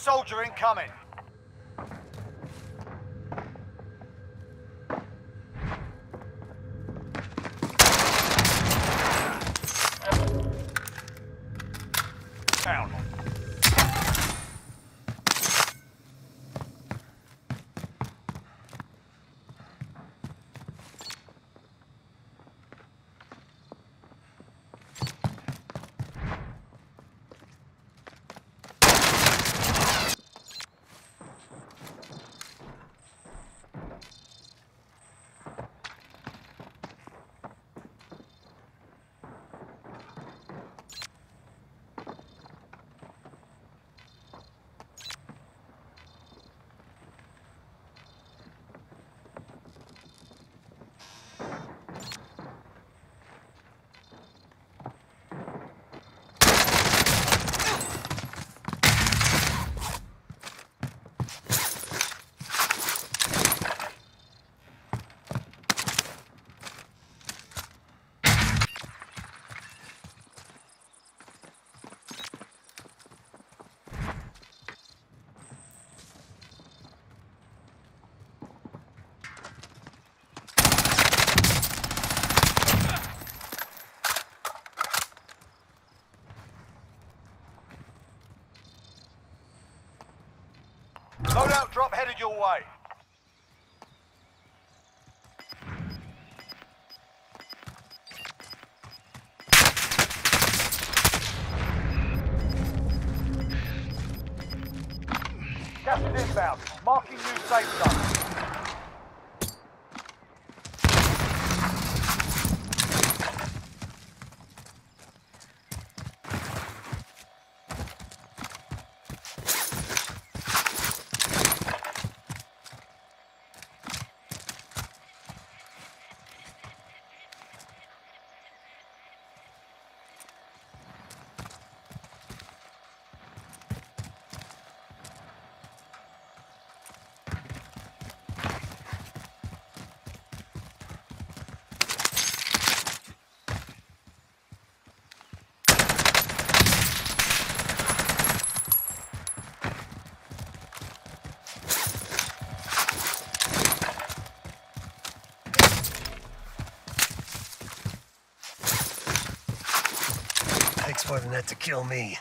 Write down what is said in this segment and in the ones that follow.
soldier incoming. Down. Drop headed your way. Gas inbound. Marking new safe zone. More than that to kill me.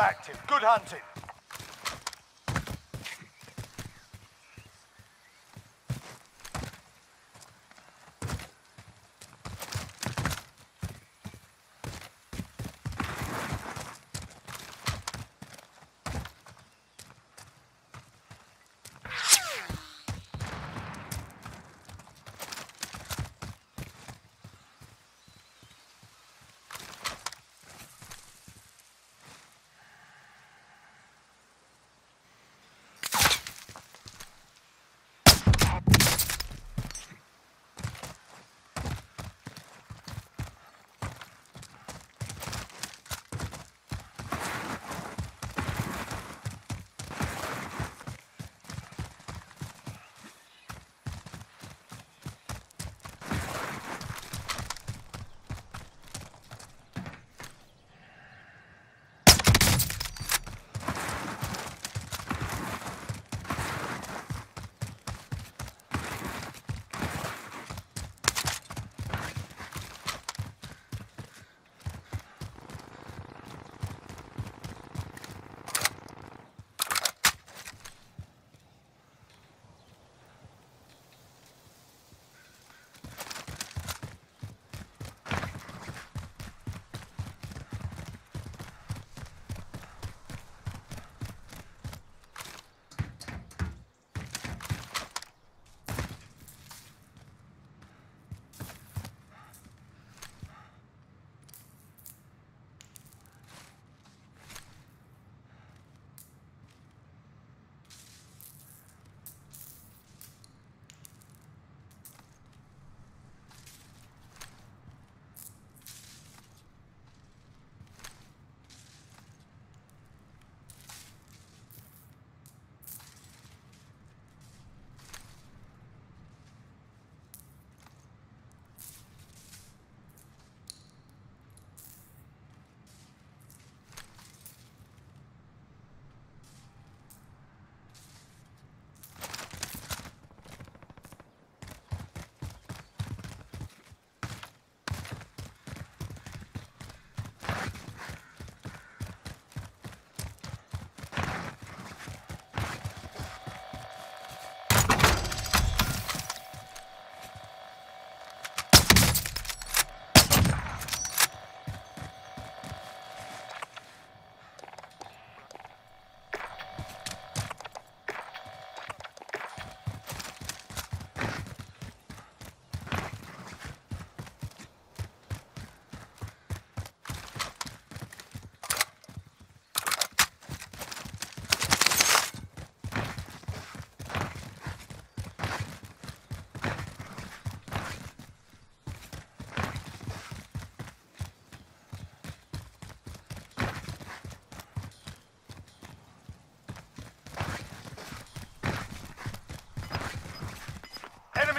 Active. Good hunting.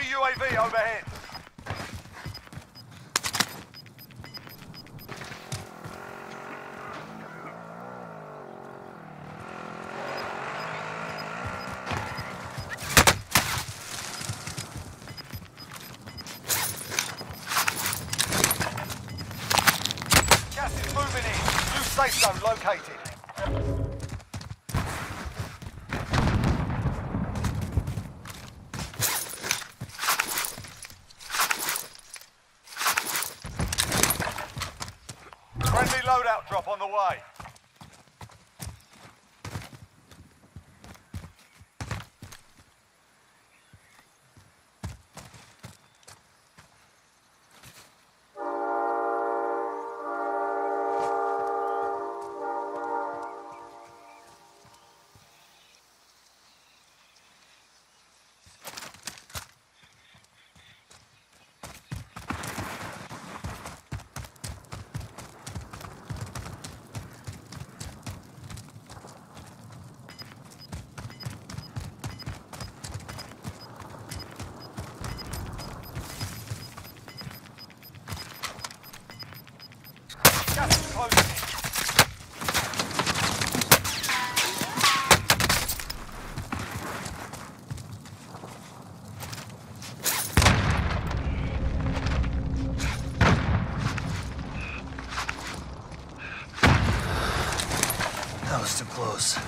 UAV overhead. Gas is moving in. New safe zone located. Friendly loadout drop on the way. Gas is closing in. That was too close.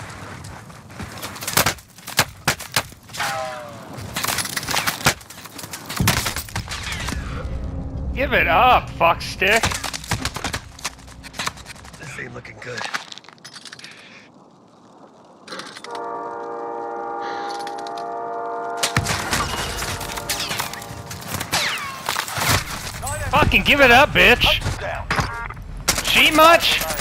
Give it up, fuck stick. Looking good. Fucking give it up, bitch. Cheat much?